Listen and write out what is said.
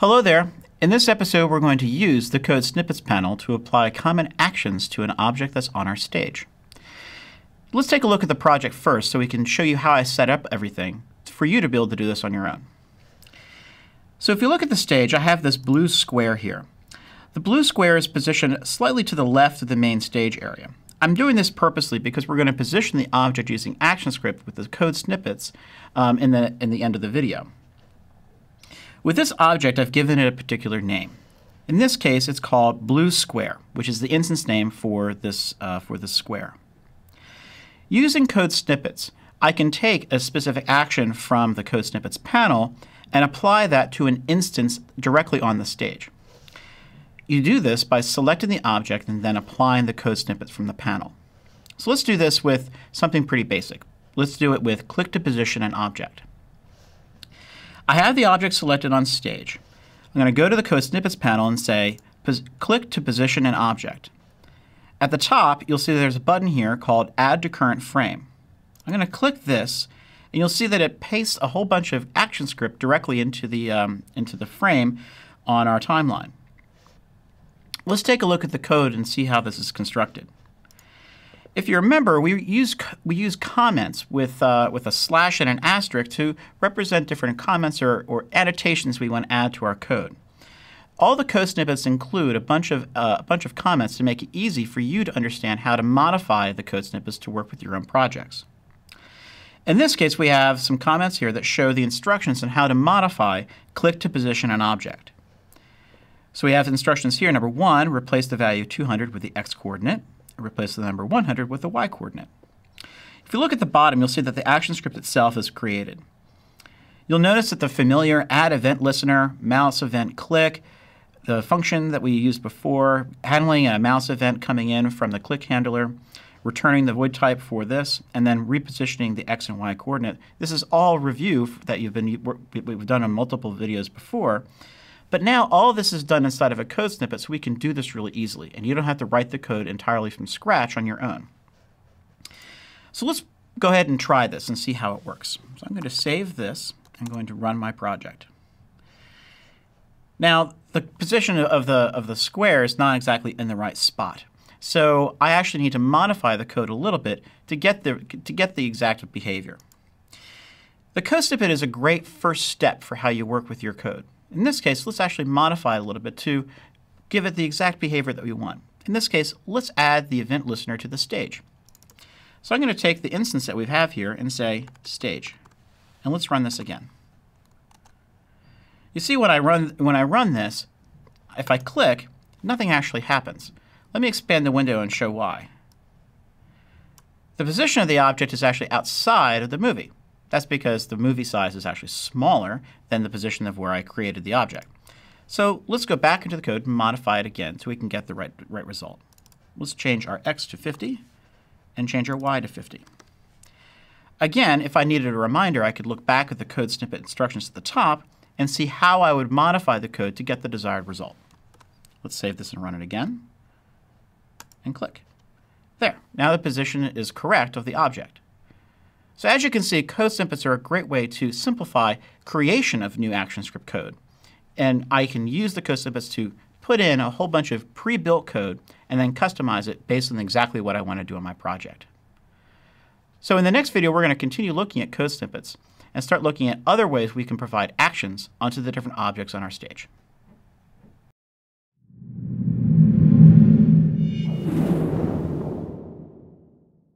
Hello there. In this episode, we're going to use the Code Snippets panel to apply common actions to an object that's on our stage. Let's take a look at the project first so we can show you how I set up everything for you to be able to do this on your own. So if you look at the stage, I have this blue square here. The blue square is positioned slightly to the left of the main stage area. I'm doing this purposely because we're going to position the object using ActionScript with the code snippets um, in, the, in the end of the video. With this object, I've given it a particular name. In this case, it's called blue square, which is the instance name for this, uh, for this square. Using code snippets, I can take a specific action from the code snippets panel and apply that to an instance directly on the stage. You do this by selecting the object and then applying the code snippets from the panel. So let's do this with something pretty basic. Let's do it with click to position an object. I have the object selected on stage. I'm going to go to the Code Snippets panel and say, click to position an object. At the top, you'll see there's a button here called Add to Current Frame. I'm going to click this, and you'll see that it pastes a whole bunch of ActionScript directly into the, um, into the frame on our timeline. Let's take a look at the code and see how this is constructed. If you remember, we use we use comments with uh, with a slash and an asterisk to represent different comments or, or annotations we want to add to our code. All the code snippets include a bunch of uh, a bunch of comments to make it easy for you to understand how to modify the code snippets to work with your own projects. In this case, we have some comments here that show the instructions on how to modify click to position an object. So we have instructions here. Number one, replace the value 200 with the x coordinate replace the number 100 with the y coordinate. If you look at the bottom, you'll see that the ActionScript itself is created. You'll notice that the familiar add event listener, mouse event click, the function that we used before, handling a mouse event coming in from the click handler, returning the void type for this, and then repositioning the x and y coordinate. This is all review that you've been we've done on multiple videos before. But now all this is done inside of a code snippet, so we can do this really easily, and you don't have to write the code entirely from scratch on your own. So let's go ahead and try this and see how it works. So I'm going to save this. I'm going to run my project. Now, the position of the, of the square is not exactly in the right spot. So I actually need to modify the code a little bit to get the, to get the exact behavior. The code snippet is a great first step for how you work with your code. In this case, let's actually modify a little bit to give it the exact behavior that we want. In this case, let's add the event listener to the stage. So I'm going to take the instance that we have here and say stage. And let's run this again. You see when I run when I run this, if I click, nothing actually happens. Let me expand the window and show why. The position of the object is actually outside of the movie. That's because the movie size is actually smaller than the position of where I created the object. So let's go back into the code and modify it again so we can get the right, right result. Let's change our x to 50 and change our y to 50. Again, if I needed a reminder, I could look back at the code snippet instructions at the top and see how I would modify the code to get the desired result. Let's save this and run it again, and click. There, now the position is correct of the object. So as you can see, code snippets are a great way to simplify creation of new ActionScript code. And I can use the code snippets to put in a whole bunch of pre-built code and then customize it based on exactly what I want to do on my project. So in the next video, we're going to continue looking at code snippets and start looking at other ways we can provide actions onto the different objects on our stage.